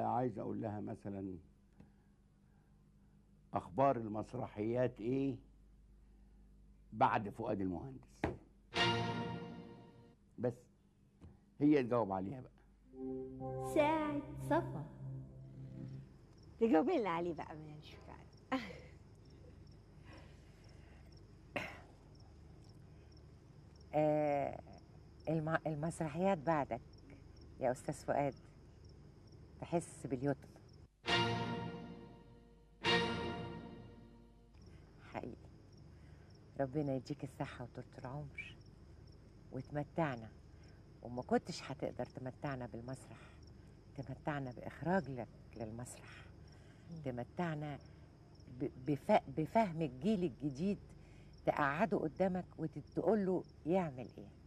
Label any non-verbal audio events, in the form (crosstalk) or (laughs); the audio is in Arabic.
عايز أقول لها مثلا أخبار المسرحيات إيه بعد فؤاد المهندس؟ بس هي تجاوب عليها بقى. ساعة صفا. تجاوبي لنا عليه بقى ما نشوف. (laughs) آه الم... المسرحيات بعدك يا أستاذ فؤاد. تحس باليتم حقيقي. ربنا يديك الصحة وطولة العمر. وتمتعنا. وما كنتش هتقدر تمتعنا بالمسرح. تمتعنا بإخراج لك للمسرح. تمتعنا. بفهم الجيل الجديد تقعده قدامك وتقول له يعمل إيه.